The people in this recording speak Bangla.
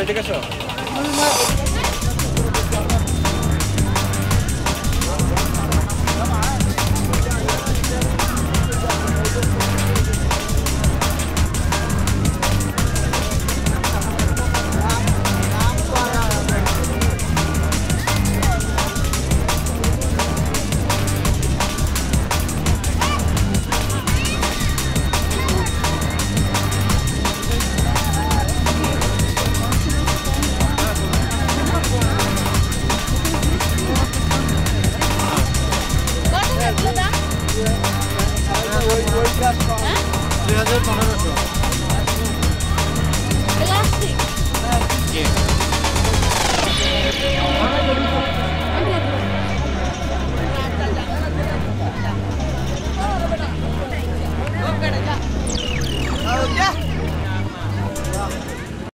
といてかしょ。দুই হাজার পনেরোশো।